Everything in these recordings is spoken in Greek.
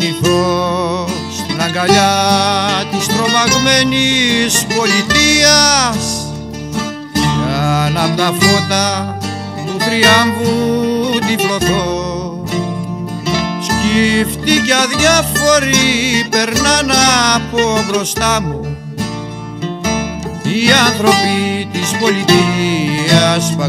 γεννηθώ στην αγκαλιά της τρομαγμένης πολιτείας. Κι αν απ' τα φώτα του θριάμβου τυφλωθώ σκύφτοι κι αδιάφοροι περνάνε από μπροστά μου οι άνθρωποι της πολιτείας που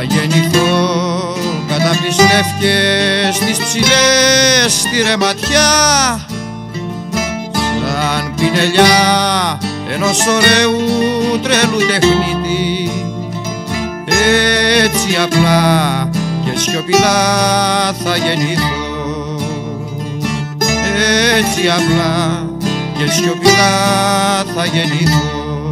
Θα γεννηθώ κατά τις λεύκες τις ψηλές στη ρεματιά σαν πινελιά ενός ωραίου τρελού τεχνίτη έτσι απλά και σιωπηλά θα γεννηθώ. Έτσι απλά και σιωπηλά θα γεννηθώ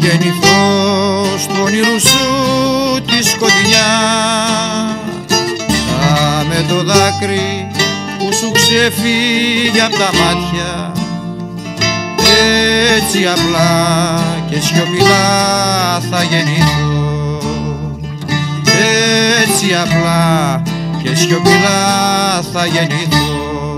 γεννηθώ στο όνειρο σου της σκοτεινιάς. Θα με το δάκρυ που σου ξεφύγει απ' τα μάτια. Έτσι απλά και σιωπηλά θα γεννηθώ έτσι απλά και σιωπηλά θα γεννηθώ